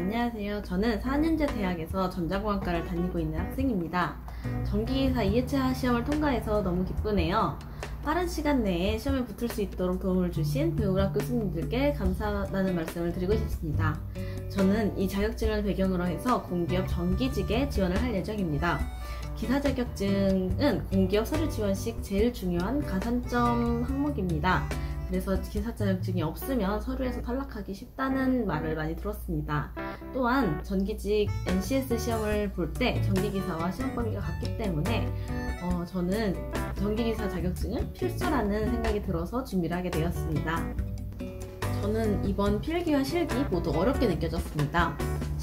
안녕하세요. 저는 4년제 대학에서 전자공학과를 다니고 있는 학생입니다. 전기기사 2회차 시험을 통과해서 너무 기쁘네요. 빠른 시간 내에 시험에 붙을 수 있도록 도움을 주신 배우락 교수님들께 감사하다는 말씀을 드리고 싶습니다. 저는 이 자격증을 배경으로 해서 공기업 전기직에 지원을 할 예정입니다. 기사 자격증은 공기업 서류 지원 시 제일 중요한 가산점 항목입니다. 그래서 기사 자격증이 없으면 서류에서 탈락하기 쉽다는 말을 많이 들었습니다. 또한 전기직 NCS 시험을 볼 때 전기기사와 시험 범위가 같기 때문에 어, 저는 전기기사 자격증은 필수라는 생각이 들어서 준비를 하게 되었습니다. 저는 이번 필기와 실기 모두 어렵게 느껴졌습니다.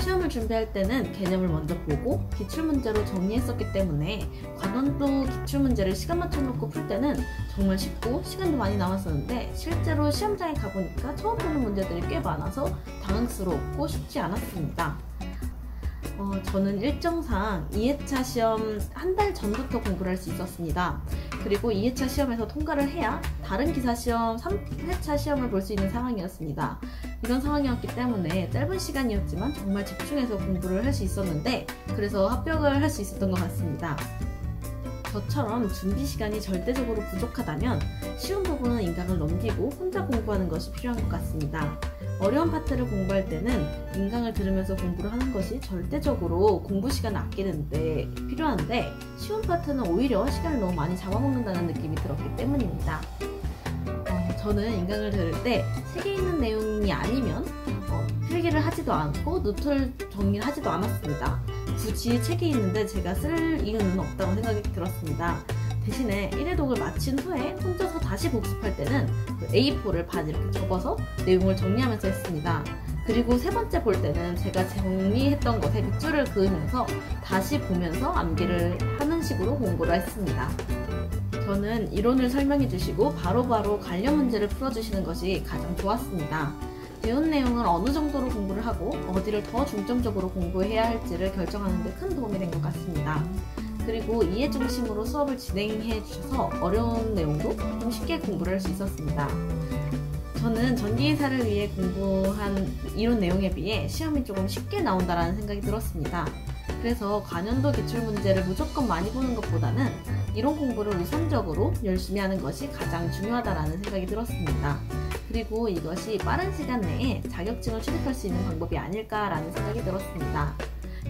시험을 준비할 때는 개념을 먼저 보고 기출문제로 정리했었기 때문에 관원도 기출문제를 시간 맞춰놓고 풀 때는 정말 쉽고 시간도 많이 남았었는데 실제로 시험장에 가보니까 처음 보는 문제들이 꽤 많아서 당황스럽고 쉽지 않았습니다. 어, 저는 일정상 2회차 시험 한 달 전부터 공부를 할 수 있었습니다. 그리고 2회차 시험에서 통과를 해야 다른 기사 시험 3회차 시험을 볼 수 있는 상황이었습니다. 이런 상황이었기 때문에 짧은 시간이었지만 정말 집중해서 공부를 할 수 있었는데 그래서 합격을 할 수 있었던 것 같습니다. 저처럼 준비 시간이 절대적으로 부족하다면 쉬운 부분은 인강을 넘기고 혼자 공부하는 것이 필요한 것 같습니다. 어려운 파트를 공부할 때는 인강을 들으면서 공부를 하는 것이 절대적으로 공부 시간을 아끼는데 필요한데 쉬운 파트는 오히려 시간을 너무 많이 잡아먹는다는 느낌이 들었기 때문입니다. 어, 저는 인강을 들을 때 책에 있는 내용이 아니면 어, 필기를 하지도 않고 노트를 정리를 하지도 않았습니다. 굳이 책이 있는데 제가 쓸 이유는 없다고 생각이 들었습니다. 대신에 1회독을 마친 후에 혼자서 다시 복습할 때는 그 A4를 반 이렇게 접어서 내용을 정리하면서 했습니다. 그리고 세 번째 볼 때는 제가 정리했던 것에 밑줄을 그으면서 다시 보면서 암기를 하는 식으로 공부를 했습니다. 저는 이론을 설명해 주시고 바로바로 바로 관련 문제를 풀어주시는 것이 가장 좋았습니다. 배운 내용을 어느 정도로 공부를 하고 어디를 더 중점적으로 공부해야 할지를 결정하는 데 큰 도움이 된 것 같습니다. 그리고 이해 중심으로 수업을 진행해 주셔서 어려운 내용도 좀 쉽게 공부를 할 수 있었습니다. 저는 전기회사를 위해 공부한 이론 내용에 비해 시험이 조금 쉽게 나온다라는 생각이 들었습니다. 그래서 관연도 기출 문제를 무조건 많이 보는 것보다는 이론 공부를 우선적으로 열심히 하는 것이 가장 중요하다라는 생각이 들었습니다. 그리고 이것이 빠른 시간 내에 자격증을 취득할 수 있는 방법이 아닐까라는 생각이 들었습니다.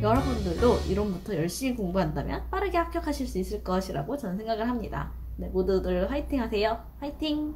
여러분들도 이론부터 열심히 공부한다면 빠르게 합격하실 수 있을 것이라고 저는 생각을 합니다. 네, 모두들 화이팅 하세요. 화이팅!